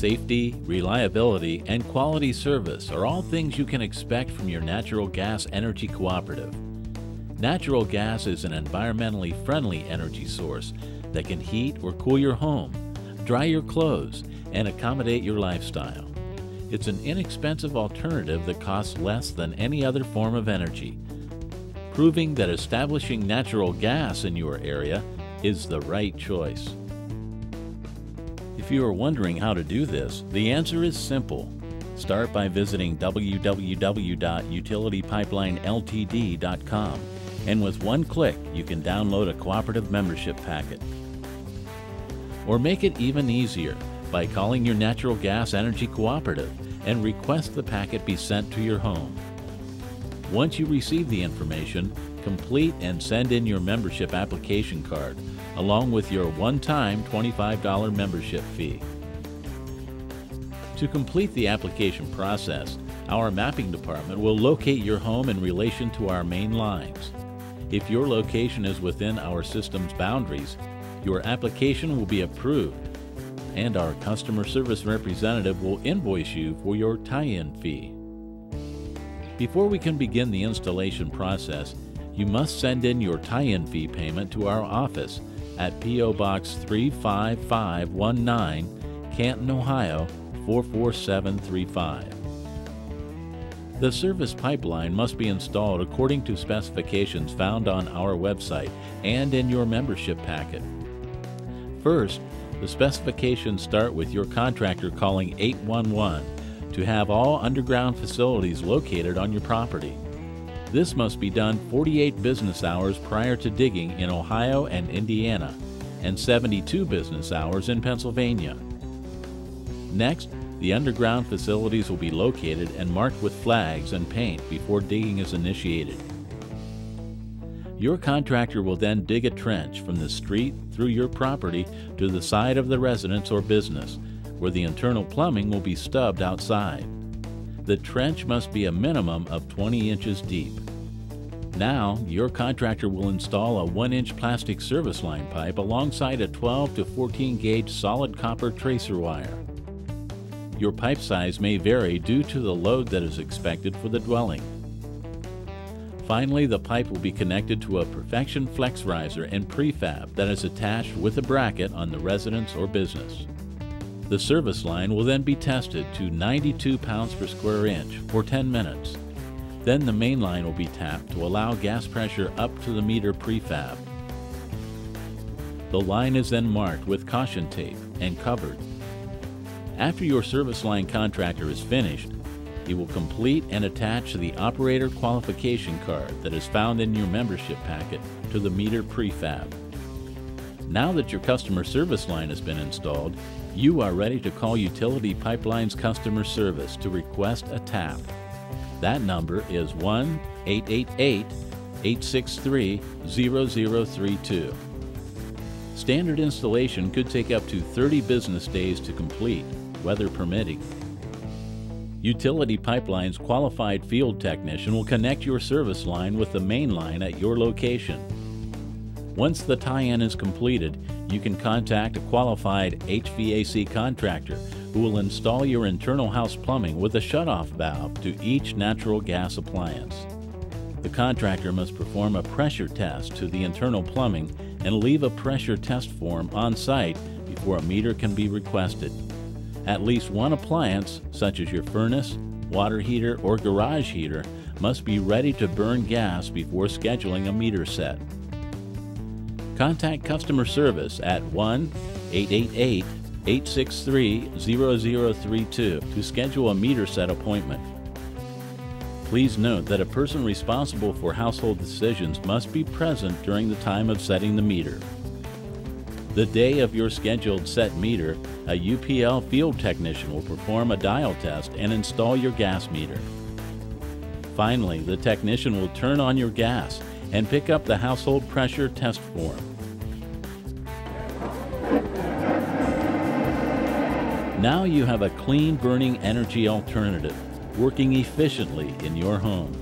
Safety, reliability, and quality service are all things you can expect from your natural gas energy cooperative. Natural gas is an environmentally friendly energy source that can heat or cool your home, dry your clothes, and accommodate your lifestyle. It's an inexpensive alternative that costs less than any other form of energy, proving that establishing natural gas in your area is the right choice. If you are wondering how to do this, the answer is simple. Start by visiting www.utilitypipelineltd.com and with one click you can download a cooperative membership packet. Or make it even easier by calling your natural gas energy cooperative and request the packet be sent to your home. Once you receive the information, complete and send in your membership application card along with your one-time $25 membership fee. To complete the application process, our mapping department will locate your home in relation to our main lines. If your location is within our system's boundaries, your application will be approved and our customer service representative will invoice you for your tie-in fee. Before we can begin the installation process, you must send in your tie-in fee payment to our office at P.O. Box 35519, Canton, Ohio 44735. The service pipeline must be installed according to specifications found on our website and in your membership packet. First, the specifications start with your contractor calling 811 to have all underground facilities located on your property. This must be done 48 business hours prior to digging in Ohio and Indiana, and 72 business hours in Pennsylvania. Next, the underground facilities will be located and marked with flags and paint before digging is initiated. Your contractor will then dig a trench from the street through your property to the side of the residence or business, where the internal plumbing will be stubbed outside. The trench must be a minimum of 20 inches deep. Now, your contractor will install a 1 inch plastic service line pipe alongside a 12 to 14 gauge solid copper tracer wire. Your pipe size may vary due to the load that is expected for the dwelling. Finally, the pipe will be connected to a Perfection Flex riser and prefab that is attached with a bracket on the residence or business. The service line will then be tested to 92 pounds per square inch for 10 minutes. Then the main line will be tapped to allow gas pressure up to the meter prefab. The line is then marked with caution tape and covered. After your service line contractor is finished, he will complete and attach the operator qualification card that is found in your membership packet to the meter prefab. Now that your customer service line has been installed, you are ready to call Utility Pipelines customer service to request a tap. That number is 1 888 863 0032. Standard installation could take up to 30 business days to complete, weather permitting. Utility Pipeline's qualified field technician will connect your service line with the main line at your location. Once the tie-in is completed, you can contact a qualified HVAC contractor who will install your internal house plumbing with a shutoff valve to each natural gas appliance. The contractor must perform a pressure test to the internal plumbing and leave a pressure test form on site before a meter can be requested. At least one appliance, such as your furnace, water heater, or garage heater, must be ready to burn gas before scheduling a meter set. Contact customer service at 1 888 863 0032 to schedule a meter set appointment. Please note that a person responsible for household decisions must be present during the time of setting the meter. The day of your scheduled set meter, a UPL field technician will perform a dial test and install your gas meter. Finally, the technician will turn on your gas and pick up the household pressure test form. Now you have a clean burning energy alternative working efficiently in your home.